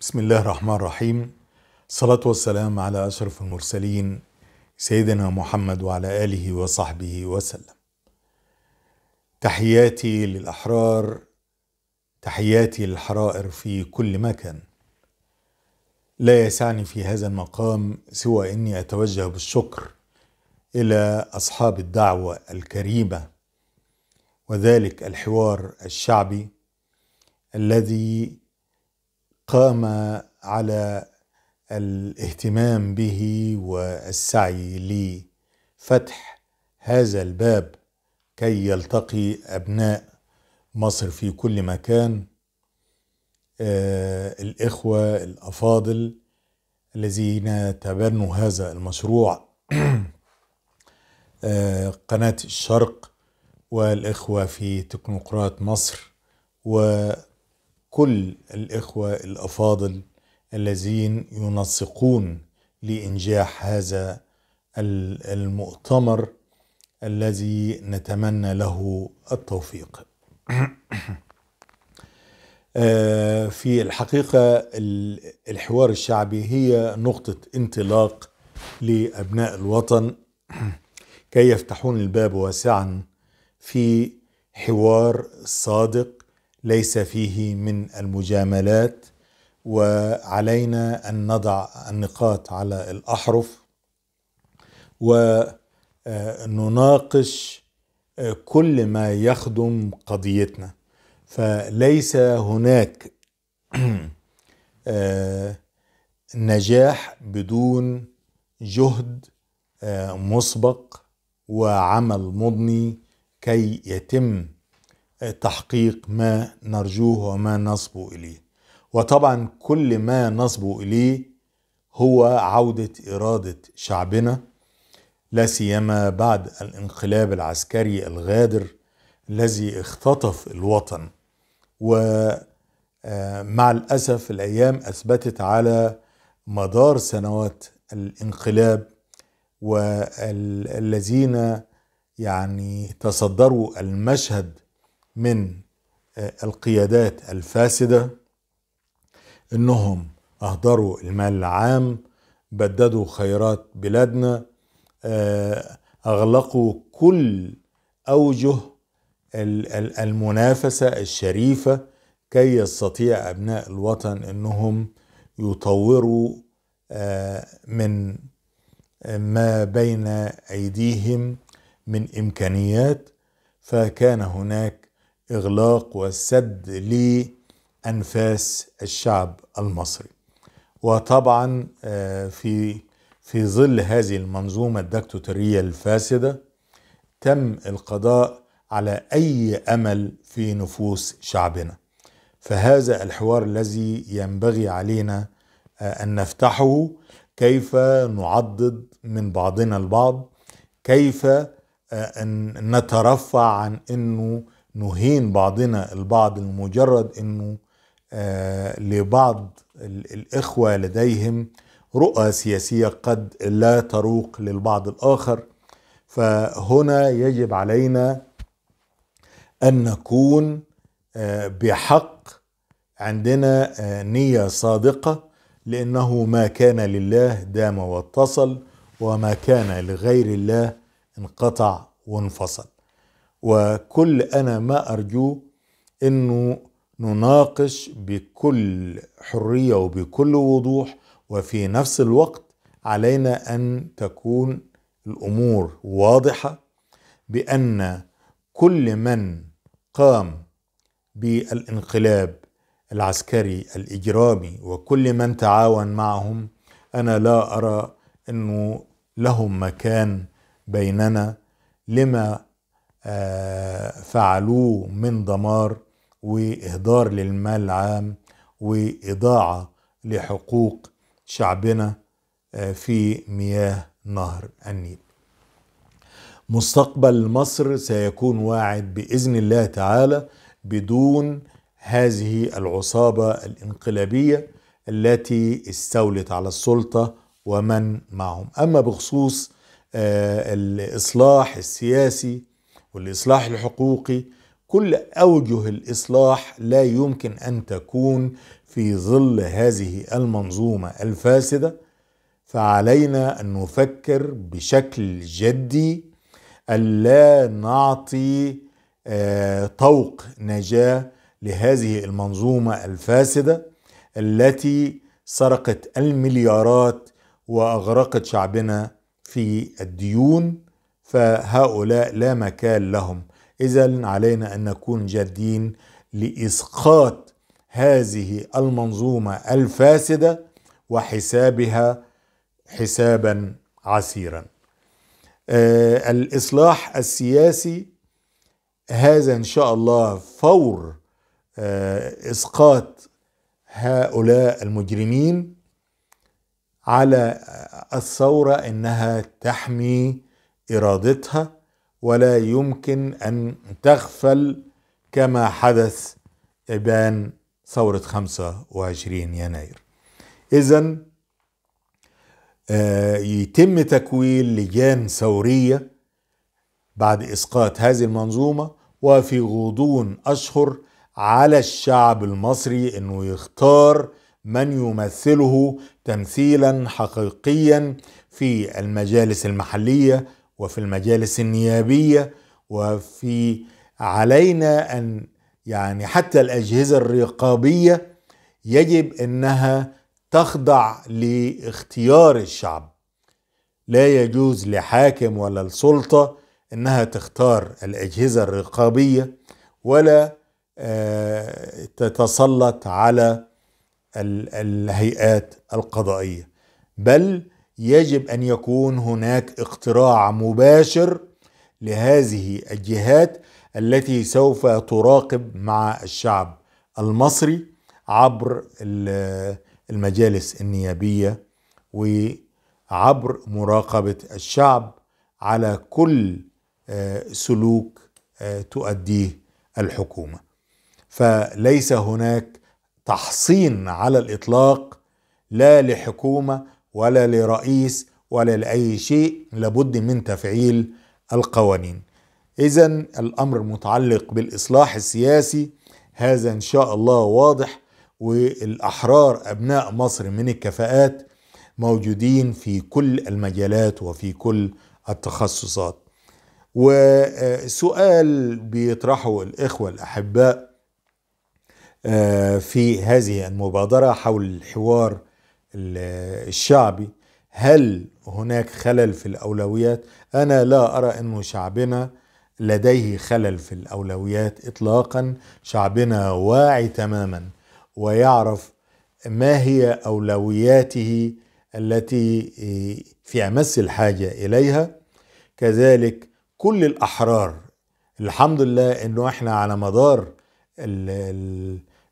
بسم الله الرحمن الرحيم. الصلاة والسلام على أشرف المرسلين سيدنا محمد وعلى آله وصحبه وسلم. تحياتي للأحرار تحياتي للحرائر في كل مكان. لا يسعني في هذا المقام سوى أني أتوجه بالشكر إلى أصحاب الدعوة الكريمة وذلك الحوار الشعبي الذي قام على الاهتمام به والسعي لفتح هذا الباب كي يلتقي أبناء مصر في كل مكان. آه الإخوة الأفاضل الذين تبنوا هذا المشروع. آه قناة الشرق والإخوة في تكنوقراط مصر و كل الإخوة الأفاضل الذين ينسقون لإنجاح هذا المؤتمر الذي نتمنى له التوفيق. في الحقيقة الحوار الشعبي هي نقطة انطلاق لأبناء الوطن. كي يفتحون الباب واسعا في حوار صادق ليس فيه من المجاملات وعلينا أن نضع النقاط على الأحرف ونناقش كل ما يخدم قضيتنا. فليس هناك نجاح بدون جهد مسبق وعمل مضني كي يتم تحقيق ما نرجوه وما نصبو إليه. وطبعا كل ما نصبو إليه هو عودة إرادة شعبنا لا سيما بعد الانقلاب العسكري الغادر الذي اختطف الوطن. ومع الأسف الأيام أثبتت على مدار سنوات الانقلاب والذين يعني تصدروا المشهد من القيادات الفاسدة إنهم أهدروا المال العام بددوا خيرات بلادنا أغلقوا كل أوجه المنافسة الشريفة كي يستطيع أبناء الوطن إنهم يطوروا من ما بين أيديهم من إمكانيات. فكان هناك إغلاق وسد لأنفاس الشعب المصري. وطبعا في في ظل هذه المنظومة الدكتاتورية الفاسدة تم القضاء على أي أمل في نفوس شعبنا. فهذا الحوار الذي ينبغي علينا أن نفتحه. كيف نعضد من بعضنا البعض؟ كيف أن نترفع عن إنه نهين بعضنا البعض لمجرد إنه آه لبعض الإخوة لديهم رؤى سياسية قد لا تروق للبعض الآخر. فهنا يجب علينا أن نكون آه بحق عندنا آه نية صادقة لأنه ما كان لله دام واتصل وما كان لغير الله انقطع وانفصل. وكل أنا ما ارجوه إنه نناقش بكل حرية وبكل وضوح وفي نفس الوقت علينا أن تكون الأمور واضحة بأن كل من قام بالانقلاب العسكري الإجرامي وكل من تعاون معهم أنا لا أرى إنه لهم مكان بيننا. لما فعلوه من دمار وإهدار للمال العام وإضاعة لحقوق شعبنا في مياه نهر النيل. مستقبل مصر سيكون واعد بإذن الله تعالى بدون هذه العصابة الانقلابية التي استولت على السلطة ومن معهم، أما بخصوص الإصلاح السياسي والإصلاح الحقوقي كل أوجه الإصلاح لا يمكن أن تكون في ظل هذه المنظومة الفاسدة. فعلينا أن نفكر بشكل جدي الا نعطي آه، طوق نجاة لهذه المنظومة الفاسدة التي سرقت المليارات وأغرقت شعبنا في الديون. فهؤلاء لا مكان لهم. إذا علينا أن نكون جادين لإسقاط هذه المنظومة الفاسدة وحسابها حسابا عسيرا. آه الإصلاح السياسي هذا إن شاء الله فور آه إسقاط هؤلاء المجرمين على الثورة إنها تحمي إرادتها ولا يمكن أن تغفل كما حدث إبان ثورة 25 يناير. اذا يتم تكوين لجان ثورية بعد إسقاط هذه المنظومة وفي غضون أشهر على الشعب المصري إنه يختار من يمثله تمثيلا حقيقيا في المجالس المحلية وفي المجالس النيابية وفي علينا أن يعني حتى الأجهزة الرقابية يجب إنها تخضع لاختيار الشعب. لا يجوز لحاكم ولا السلطه إنها تختار الأجهزة الرقابية ولا تتسلط على الهيئات القضائية. بل يجب أن يكون هناك اقتراع مباشر لهذه الجهات التي سوف تراقب مع الشعب المصري عبر المجالس النيابية وعبر مراقبة الشعب على كل سلوك تؤديه الحكومة. فليس هناك تحصين على الإطلاق لا لحكومة ولا لرئيس ولا لأي شيء لابد من تفعيل القوانين. إذا الأمر متعلق بالإصلاح السياسي هذا إن شاء الله واضح والأحرار أبناء مصر من الكفاءات موجودين في كل المجالات وفي كل التخصصات. وسؤال بيطرحه الإخوة الأحباء في هذه المبادرة حول الحوار الشعبي هل هناك خلل في الأولويات؟ أنا لا أرى انه شعبنا لديه خلل في الأولويات اطلاقا. شعبنا واعي تماما ويعرف ما هي أولوياته التي في أمس الحاجة إليها. كذلك كل الأحرار الحمد لله إنه إحنا على مدار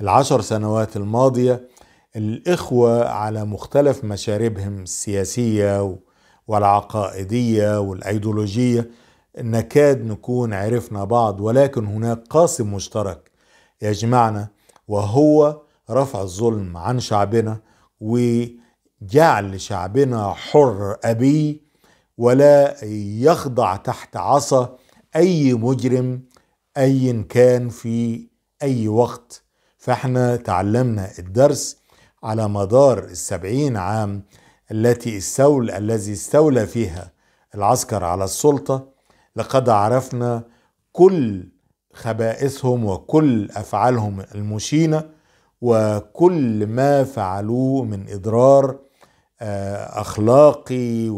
العشر سنوات الماضية الإخوة على مختلف مشاربهم السياسية والعقائدية والأيديولوجية. نكاد نكون عرفنا بعض ولكن هناك قاسم مشترك يجمعنا وهو رفع الظلم عن شعبنا وجعل شعبنا حر أبي ولا يخضع تحت عصا أي مجرم ايا كان في أي وقت. فإحنا تعلمنا الدرس على مدار السبعين عام التي استولى الذي استولى فيها العسكر على السلطة لقد عرفنا كل خبائثهم وكل أفعالهم المشينة وكل ما فعلوه من إضرار أخلاقي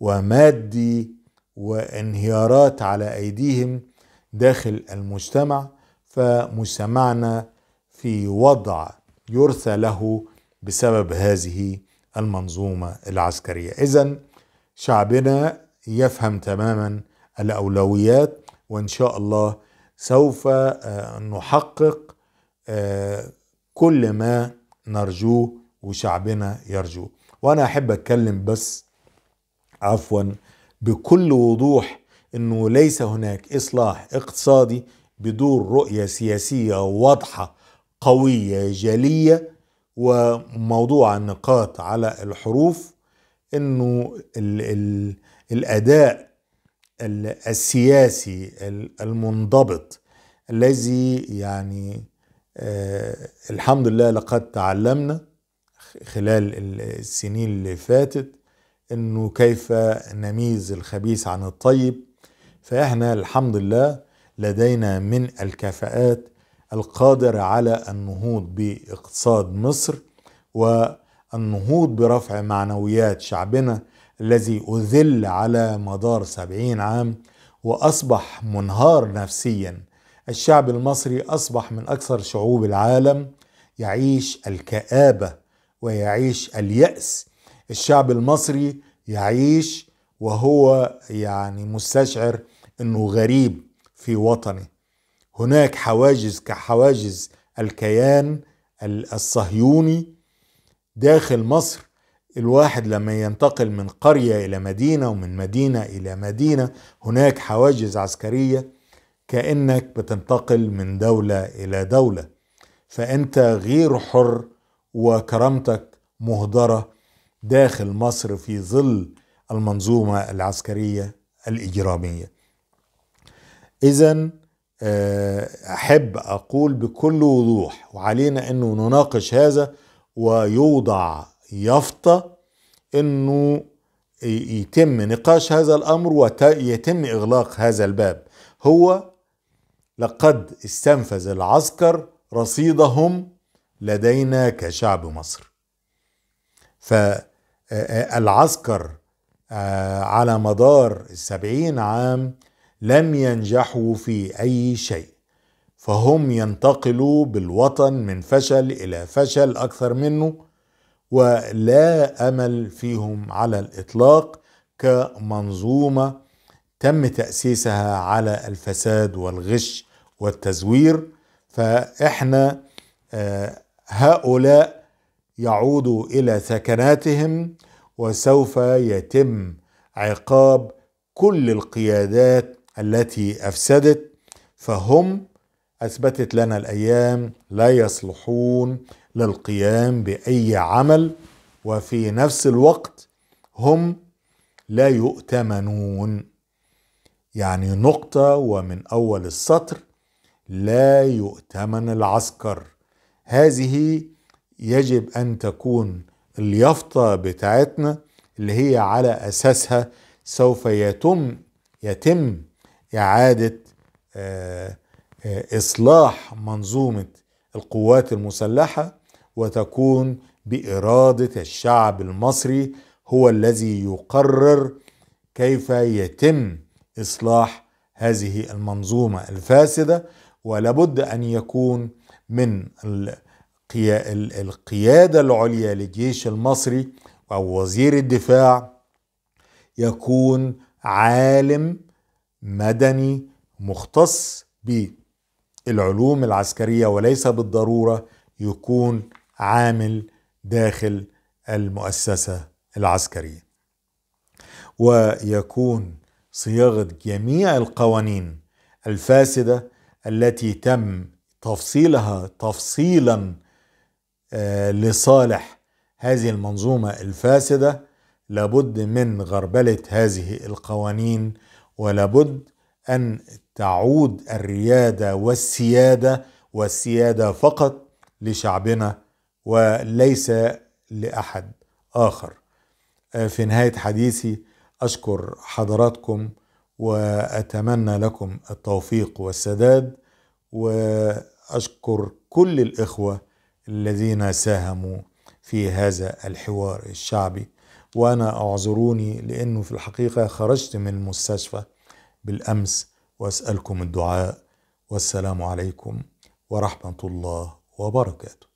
ومادي وانهيارات على أيديهم داخل المجتمع فمجتمعنا في وضع يرثى له بسبب هذه المنظومة العسكرية. اذا شعبنا يفهم تماما الأولويات وإن شاء الله سوف نحقق كل ما نرجوه وشعبنا يرجوه. وأنا أحب أتكلم بس عفوا بكل وضوح إنه ليس هناك إصلاح اقتصادي بدون رؤية سياسية واضحة قوية جلية وموضوع النقاط على الحروف إنه ال ال الأداء السياسي المنضبط الذي يعني آه الحمد لله لقد تعلمنا خلال السنين اللي فاتت إنه كيف نميز الخبيث عن الطيب. فإحنا الحمد لله لدينا من الكفاءات القادرة على النهوض باقتصاد مصر والنهوض برفع معنويات شعبنا الذي أذل على مدار سبعين عام وأصبح منهار نفسيا. الشعب المصري أصبح من أكثر شعوب العالم يعيش الكآبة ويعيش اليأس. الشعب المصري يعيش وهو يعني مستشعر إنه غريب في وطنه. هناك حواجز كحواجز الكيان الصهيوني داخل مصر. الواحد لما ينتقل من قرية إلى مدينة ومن مدينة إلى مدينة هناك حواجز عسكرية كأنك بتنتقل من دولة إلى دولة. فأنت غير حر وكرامتك مهدرة داخل مصر في ظل المنظومة العسكرية الإجرامية. إذا أحب أقول بكل وضوح وعلينا أنه نناقش هذا ويوضع يافطة أنه يتم نقاش هذا الأمر ويتم إغلاق هذا الباب. هو لقد استنفذ العسكر رصيدهم لدينا كشعب مصر. فالعسكر على مدار السبعين عام لم ينجحوا في أي شيء فهم ينتقلوا بالوطن من فشل إلى فشل أكثر منه ولا أمل فيهم على الإطلاق كمنظومة تم تأسيسها على الفساد والغش والتزوير. فإحنا هؤلاء يعودوا إلى سكناتهم وسوف يتم عقاب كل القيادات التي أفسدت فهم أثبتت لنا الأيام لا يصلحون للقيام بأي عمل وفي نفس الوقت هم لا يؤتمنون. يعني نقطة ومن أول السطر لا يؤتمن العسكر. هذه يجب أن تكون اليافطة بتاعتنا اللي هي على أساسها سوف يتم يتم إعادة إصلاح منظومة القوات المسلحة وتكون بإرادة الشعب المصري هو الذي يقرر كيف يتم إصلاح هذه المنظومة الفاسدة ولابد أن يكون من القيادة العليا للجيش المصري أو وزير الدفاع يكون عالم مدني مختص بالعلوم العسكرية وليس بالضرورة يكون عامل داخل المؤسسة العسكرية. ويكون صياغة جميع القوانين الفاسدة التي تم تفصيلها تفصيلا لصالح هذه المنظومة الفاسدة لابد من غربلة هذه القوانين ولابد أن تعود الريادة والسيادة والسيادة فقط لشعبنا وليس لأحد آخر. في نهاية حديثي أشكر حضراتكم وأتمنى لكم التوفيق والسداد وأشكر كل الإخوة الذين ساهموا في هذا الحوار الشعبي. وأنا أعذروني لأنه في الحقيقة خرجت من المستشفى بالأمس وأسألكم الدعاء والسلام عليكم ورحمة الله وبركاته.